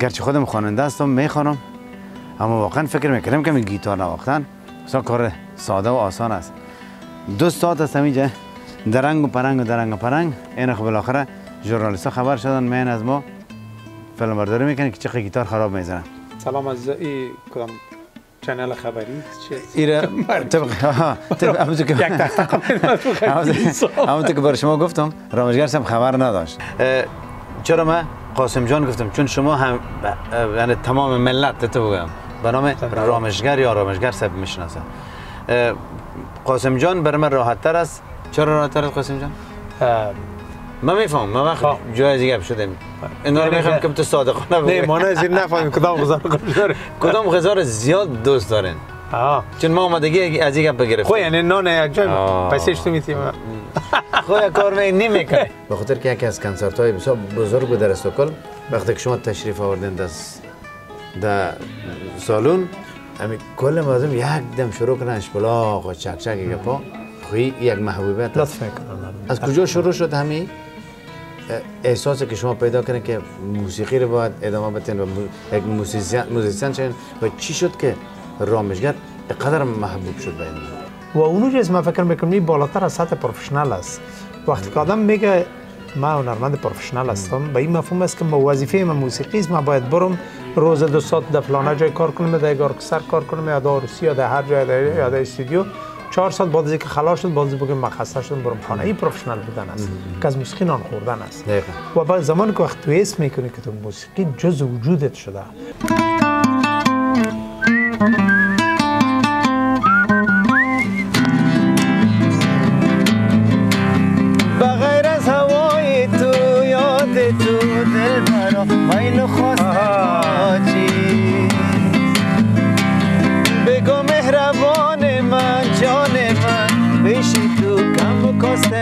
گرچه خودم خواننده هستم می‌خوانم اما واقعا فکر می‌کنم که گیتار نواختن. بسیار کار ساده و آسان است. دو ساعت است اینجا درنگ و پرنگ و درنگ و پرنگ. این خب بالاخره ژورنالیست ها خبر شدن من از ما. فیلم برداری می‌کنن که چقدر گیتار خراب می‌زنن. سلام از ای کدام چنل خبری؟ چه؟ ایره طبق که برای شما گفتم رامشگر هم خبر نداشت. چرا من؟ قاسم جان گفتم چون شما هم یعنی تمام ملت تو بگم. به نام رامشگر یا رامشگر سب می‌شناسه قاسم جان برای من راحت تر است. چرا راحت تر است قاسم جان؟ من میفهم من وقت خب. جای دیگه شدم. اینا رو یعنی می‌خوام که- تو صادقانه نه. ما نه زیر نفهمیم کدام غذا داره کدام غذا زیاد دوست دارین آه. چون ما آمدگی از گپ بگرفتیم. خو یعنی نان یک جای. پیسش تو میتیم. خود کار می نمی‌کنه. به خاطر که یکی از کنسرت های بسیار بزرگ بود در استکهلم وقتی که شما تشریف آوردین در در سالون امی کل مردم یک دم شروع کنن اشبلاغ و چک چک گپا خوی یک محبوبیت. لطف می‌کنم از کجا شروع شد همین؟ احساسی که شما پیدا کردین که موسیقی رو باید ادامه بدین و یک موسیسین شدین و چی شد که رامشگر قدر محبوب شد به این و اونو چیز من فکر می‌کنم این بالاتر از سطح پروفشنال است. وقتی که آدم میگه من هنرمند پروفشنال هستم به این مفهوم است که ما وظیفه من موسیقی است من باید برم روز دو ساعت در فلانه جای کار کنم در ارکستر کار کنم یا در روسی یا در هر جای در یا در استودیو. چهار ساعت بعد از اینکه خلاص شد باز بگم من خسته شدم برم خانه این پروفشنال بودن است که از موسیقی نان خوردن است. و بعد زمانی که وقت تو اسم می‌کنی که تو موسیقی جز وجودت شده. برا میل خواست ماجی بگو مهربان من جان من. بشی تو کم و کاست